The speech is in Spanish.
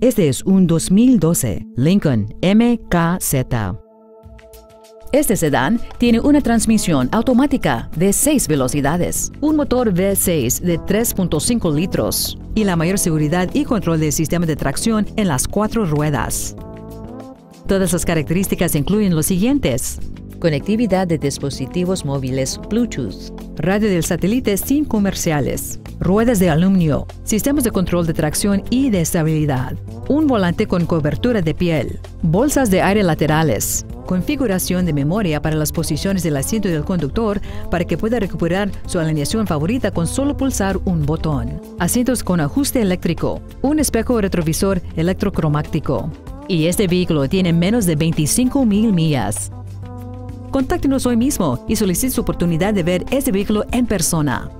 Este es un 2012 Lincoln MKZ. Este sedán tiene una transmisión automática de 6 velocidades, un motor V6 de 3.5 litros y la mayor seguridad y control del sistema de tracción en las cuatro ruedas. Todas las características incluyen los siguientes. Conectividad de dispositivos móviles Bluetooth, radio del satélite sin comerciales, ruedas de aluminio, sistemas de control de tracción y de estabilidad, un volante con cobertura de piel, bolsas de aire laterales, configuración de memoria para las posiciones del asiento del conductor para que pueda recuperar su alineación favorita con solo pulsar un botón. Asientos con ajuste eléctrico, un espejo retrovisor electrocromático. Y este vehículo tiene menos de 25 mil millas. Contáctenos hoy mismo y solicite su oportunidad de ver este vehículo en persona.